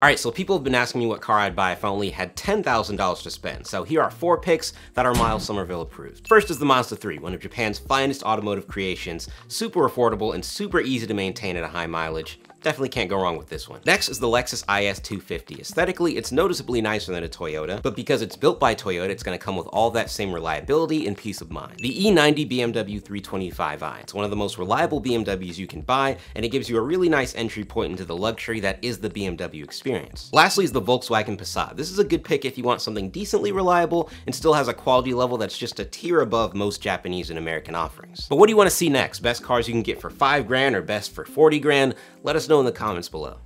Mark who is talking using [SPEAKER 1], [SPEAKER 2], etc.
[SPEAKER 1] Alright, so people have been asking me what car I'd buy if I only had $10,000 to spend, so here are four picks that are Miles Somerville approved. First is the Mazda 3, one of Japan's finest automotive creations, super affordable and super easy to maintain at a high mileage. Definitely can't go wrong with this one. Next is the Lexus IS 250. Aesthetically, it's noticeably nicer than a Toyota, but because it's built by Toyota, it's gonna come with all that same reliability and peace of mind. The E90 BMW 325i. It's one of the most reliable BMWs you can buy, and it gives you a really nice entry point into the luxury that is the BMW experience. Lastly is the Volkswagen Passat. This is a good pick if you want something decently reliable and still has a quality level that's just a tier above most Japanese and American offerings. But what do you wanna see next? Best cars you can get for five grand or best for 40 grand? Let us know in the comments below.